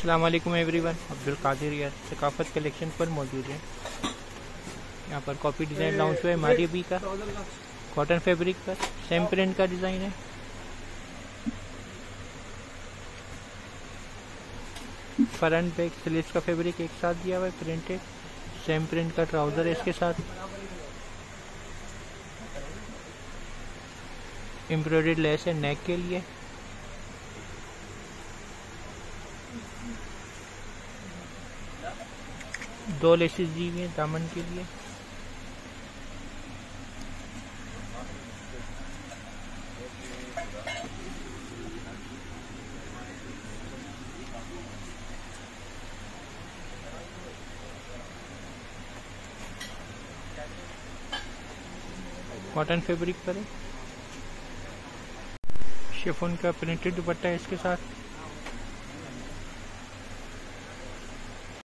अस्सलाम वालेकुम एवरीवन अब्दुल कादिर यार सकाफत कलेक्शन पर मौजूद है। यहाँ पर कॉपी डिज़ाइन लॉन्च हुआ है मारी बी का। कॉटन फैब्रिक पर सेम प्रिंट का डिज़ाइन है। फ्रंट बैक स्लीव्स का फैब्रिक एक साथ दिया हुआ है प्रिंटेड सेम प्रिंट का ट्राउज़र है इसके साथ। एम्ब्रॉयड लेस है नेक के लिए। दो लेसेस दी हुई हैं दामन के लिए। कॉटन फैब्रिक पर है शिफोन का प्रिंटेड दुपट्टा है इसके साथ।